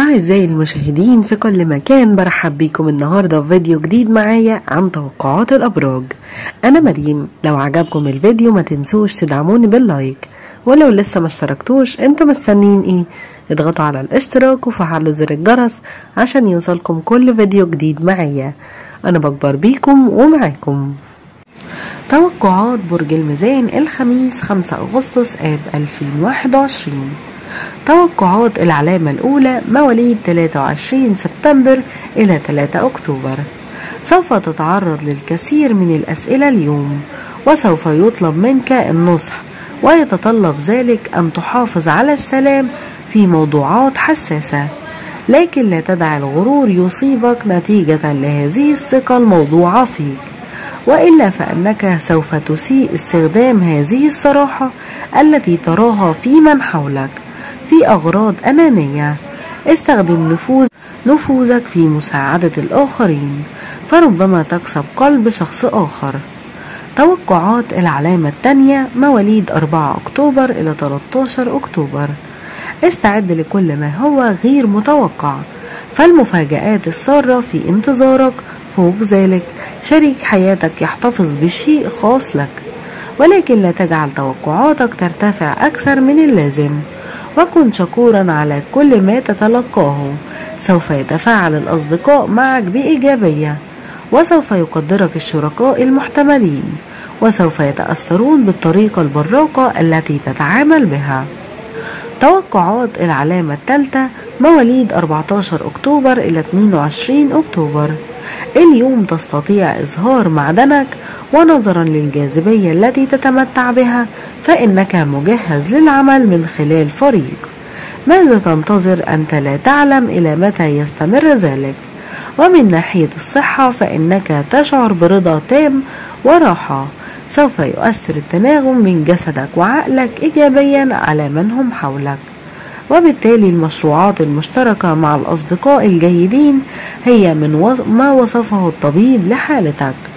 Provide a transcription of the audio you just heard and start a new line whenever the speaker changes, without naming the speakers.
أعزائي المشاهدين في كل مكان برحب بيكم النهاردة في فيديو جديد معايا عن توقعات الأبراج. أنا مريم. لو عجبكم الفيديو ما تنسوش تدعموني باللايك. ولو لسه ما اشتركتوش أنتوا مستنيين إيه؟ اضغطوا على الاشتراك وفعلوا زر الجرس عشان يوصلكم كل فيديو جديد معايا. أنا بكبر بيكم ومعاكم. توقعات برج الميزان الخميس 5 أغسطس آب 2021 توقعات العلامة الأولى مواليد 23 سبتمبر إلى 3 أكتوبر. سوف تتعرض للكثير من الأسئلة اليوم وسوف يطلب منك النصح ويتطلب ذلك أن تحافظ على السلام في موضوعات حساسة. لكن لا تدع الغرور يصيبك نتيجة لهذه الثقة الموضوعة فيك. وإلا فإنك سوف تسيء استخدام هذه الصراحة التي تراها في من حولك. في أغراض أنانية. استخدم نفوذ نفوذك في مساعدة الآخرين فربما تكسب قلب شخص آخر. توقعات العلامة الثانية مواليد 4 أكتوبر إلى 13 أكتوبر. استعد لكل ما هو غير متوقع. فالمفاجآت السارة في انتظارك فوق ذلك. شريك حياتك يحتفظ بشيء خاص لك ولكن لا تجعل توقعاتك ترتفع أكثر من اللازم. وكن شكورا على كل ما تتلقاه. سوف يتفاعل الأصدقاء معك بإيجابية وسوف يقدرك الشركاء المحتملين وسوف يتأثرون بالطريقة البراقة التي تتعامل بها. توقعات العلامة الثالثة مواليد 14 أكتوبر إلى 22 أكتوبر. اليوم تستطيع إظهار معدنك ونظرا للجاذبية التي تتمتع بها فإنك مجهز للعمل من خلال فريق. ماذا تنتظر أنت لا تعلم إلى متى يستمر ذلك؟ ومن ناحية الصحة فإنك تشعر برضا تام وراحة. سوف يؤثر التناغم من جسدك وعقلك إيجابيا على من هم حولك. وبالتالي المشروعات المشتركة مع الأصدقاء الجيدين هي من ما وصفه الطبيب لحالتك.